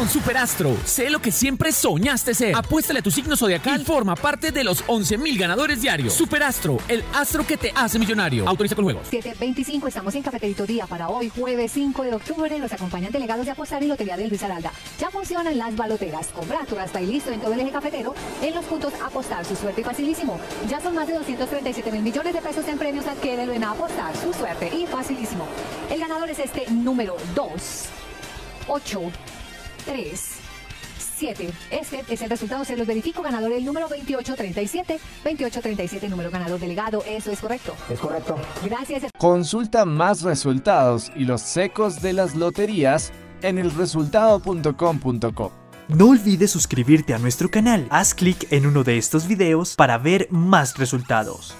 Con Superastro, sé lo que siempre soñaste ser. Apuéstale a tu signo zodiacal y forma parte de los 11.000 ganadores diarios. Superastro, el astro que te hace millonario. Autoriza con juegos. 725, estamos en Cafeterito Día para hoy, jueves 5 de octubre. Los acompañan delegados de apostar y Lotería del Luis Aralda. Ya funcionan las baloteras. Compra tu y listo en todo el eje cafetero. En los puntos apostar, su suerte y facilísimo. Ya son más de 237 mil millones de pesos en premios. Adquiérelo en apostar, su suerte y facilísimo. El ganador es este número 2, 8, 3, 7. Este es el resultado, se los verifico. Ganador el número 2837. 2837, número ganador delegado. Eso es correcto. Es correcto. Gracias. Consulta más resultados y los secos de las loterías en elresultado.com.co. No olvides suscribirte a nuestro canal. Haz clic en uno de estos videos para ver más resultados.